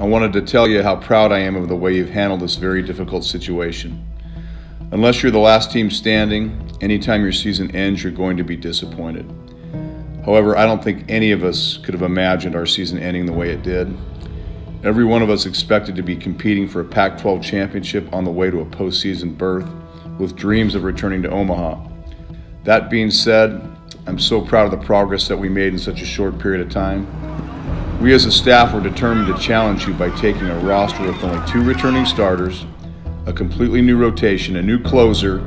I wanted to tell you how proud I am of the way you've handled this very difficult situation. Unless you're the last team standing, anytime your season ends, you're going to be disappointed. However, I don't think any of us could have imagined our season ending the way it did. Every one of us expected to be competing for a Pac 12 championship on the way to a postseason berth with dreams of returning to Omaha. That being said, I'm so proud of the progress that we made in such a short period of time. We as a staff were determined to challenge you by taking a roster with only two returning starters, a completely new rotation, a new closer,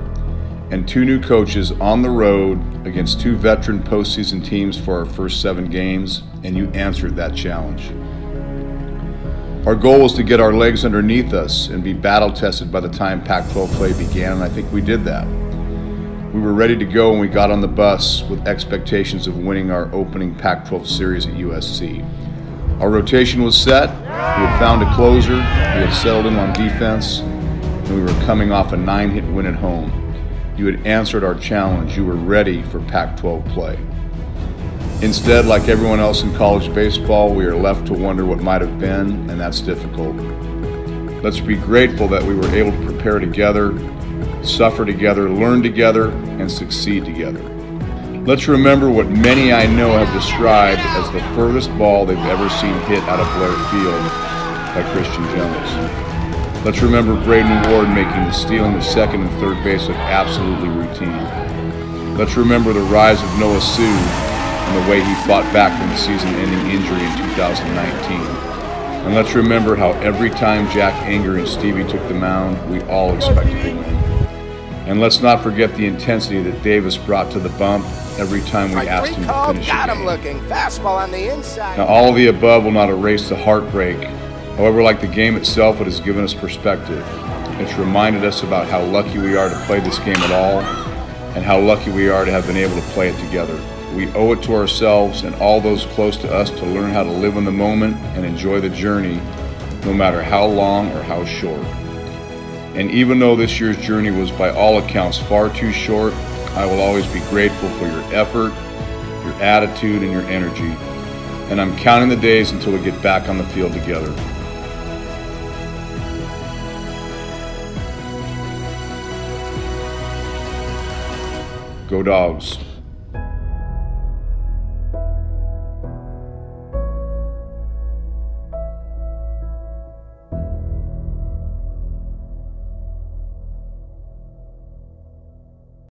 and two new coaches on the road against two veteran postseason teams for our first seven games, and you answered that challenge. Our goal was to get our legs underneath us and be battle tested by the time Pac 12 play began, and I think we did that. We were ready to go when we got on the bus with expectations of winning our opening Pac 12 series at USC. Our rotation was set, we had found a closer, we had settled in on defense, and we were coming off a nine hit win at home. You had answered our challenge, you were ready for Pac 12 play. Instead, like everyone else in college baseball, we are left to wonder what might have been, and that's difficult. Let's be grateful that we were able to prepare together, suffer together, learn together, and succeed together. Let's remember what many I know have described as the furthest ball they've ever seen hit out of Blair Field by Christian Jones. Let's remember Braiden Ward making the steal stealing the second and third base look absolutely routine. Let's remember the rise of Noah Hsu and the way he fought back from the season-ending injury in 2019. And let's remember how every time Jack Anger and Stevie took the mound, we all expected to win. And let's not forget the intensity that Davis brought to the bump every time we asked him to finish got a him looking. Fastball on the inside. Now, all of the above will not erase the heartbreak. However, like the game itself, it has given us perspective. It's reminded us about how lucky we are to play this game at all, and how lucky we are to have been able to play it together. We owe it to ourselves and all those close to us to learn how to live in the moment and enjoy the journey, no matter how long or how short. And even though this year's journey was by all accounts far too short, I will always be grateful for your effort, your attitude, and your energy. And I'm counting the days until we get back on the field together. Go Dogs.